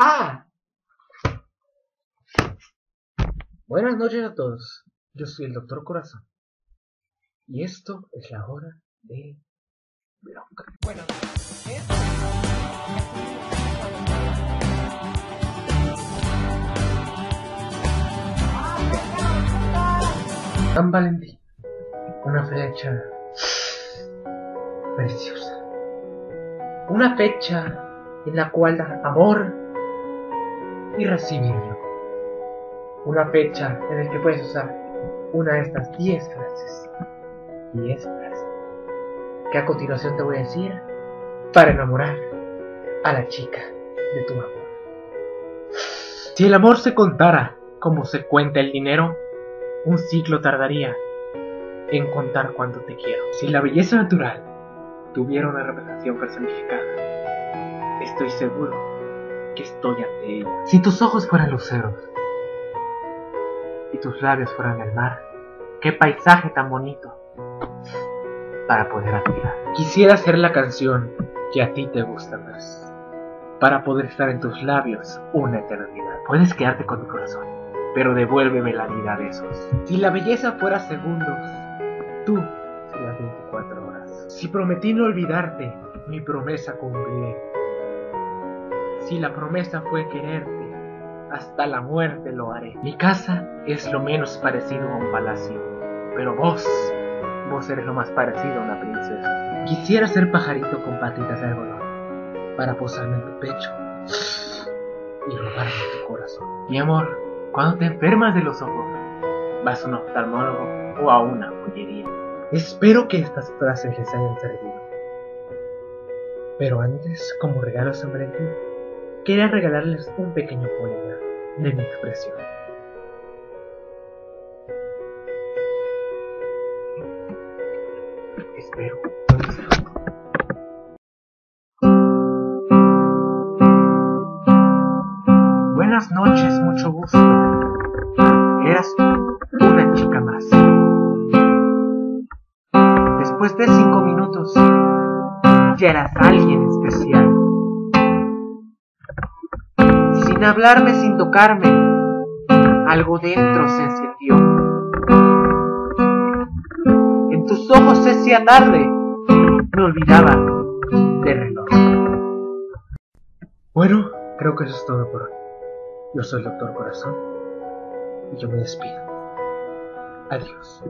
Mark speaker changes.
Speaker 1: ¡Ah! Buenas noches a todos. Yo soy el Doctor Corazón. Y esto es la hora de blog.
Speaker 2: Bueno,
Speaker 1: San Valentín. Una fecha preciosa. Una fecha en la cual amor y recibirlo. Una fecha en la que puedes usar una de estas 10 frases. 10 frases. Que a continuación te voy a decir para enamorar a la chica de tu amor. Si el amor se contara como se cuenta el dinero, un ciclo tardaría en contar cuánto te quiero. Si la belleza natural tuviera una representación personificada, estoy seguro estoy ante ella. Si tus ojos fueran luceros y tus labios fueran el mar, qué paisaje tan bonito para poder admirar. Quisiera ser la canción que a ti te gusta más, para poder estar en tus labios una eternidad. Puedes quedarte con mi corazón, pero devuélveme la vida de esos. Si la belleza fuera segundos, tú serías 24 horas. Si prometí no olvidarte, mi promesa cumpliré. Si la promesa fue quererte, hasta la muerte lo haré. Mi casa es lo menos parecido a un palacio, pero vos, vos eres lo más parecido a una princesa. Quisiera ser pajarito con patitas de algodón, para posarme en tu pecho y robarme tu corazón. Mi amor, cuando te enfermas de los ojos, vas a un oftalmólogo o a una joyería. Espero que estas frases les hayan servido. Pero antes, como regalo San quería regalarles un pequeño poema de mi expresión. Espero. Buenas noches, mucho gusto. Eras una chica más. Después de cinco minutos, ya eras alguien especial. Sin hablarme, sin tocarme, algo dentro se encendió. En tus ojos esa tarde, me olvidaba de reloj. Bueno, creo que eso es todo por hoy. Yo soy el Doctor Corazón y yo me despido. Adiós.